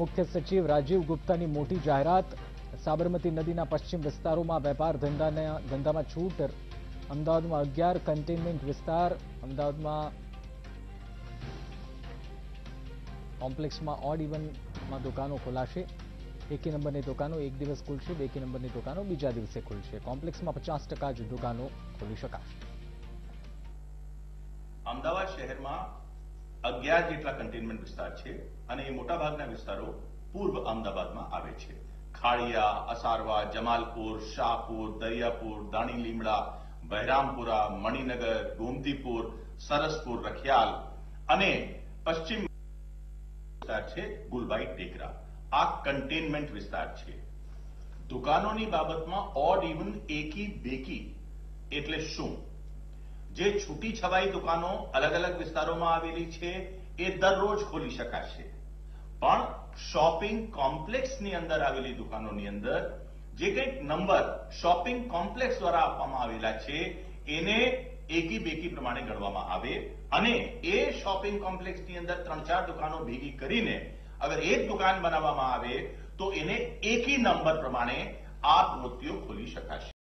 મુખ્ય સચિવ રાજીવ ગુપ્તાની મોટી જાહેરાત. સાબરમતી નદીના પશ્ચિમ વિસ્તારોમાં વેપાર ધંધાના ધંધામાં છૂટ. અમદાવાદમાં અગિયાર કન્ટેનમેન્ટ વિસ્તાર. અમદાવાદમાં કોમ્પ્લેક્સમાં ઓડ ઇવનમાં દુકાનો ખોલાશે. એકી નંબરની દુકાનો એક દિવસ ખુલશે બેકી નંબરની દુકાનો બીજા દિવસે ખુલશે. કોમ્પ્લેક્સમાં પચાસ ટકા જ દુકાનો ખોલી શકાશે. અમદાવાદ શહેરમાં અગિયાર જેટલા કન્ટેનમેન્ટ વિસ્તાર છે અને એ મોટાભાગના વિસ્તારો પૂર્વ અમદાવાદમાં આવે છે. ખાડિયા અસારવા, જમાલપુર, શાહપુર, દરિયાપુર દાણી લીમડા બહેરામપુરા મણિનગર, ગોમતીપુર, સરસપુર, રખિયાલ અને પશ્ચિમ વિસ્તાર છે ગુલબાઈ ટેકરા. આ કન્ટેનમેન્ટ વિસ્તાર છે. દુકાનોની બાબતમાં ઓડ ઇવન એકી બેકી એટલે શું? જે છૂટી છવાઈ દુકાનો અલગ અલગ વિસ્તારોમાં આવેલી છે, એ દરરોજ ખોલી શકાશે. પણ શોપિંગ કોમ્પ્લેક્સની અંદર આવેલી દુકાનોની અંદર જે કંઈક નંબર શોપિંગ કોમ્પ્લેક્સ દ્વારા આપવામાં આવેલા છે, એને એકી બેકી પ્રમાણે ગણવામાં આવે અને એ શોપિંગ કોમ્પ્લેક્સની અંદર ત્રણ ચાર દુકાનો ભેગી કરીને અગર એક દુકાન બનાવવામાં આવે, તો એને એકી નંબર પ્રમાણે આ પ્રવૃત્તિઓ ખોલી શકાશે.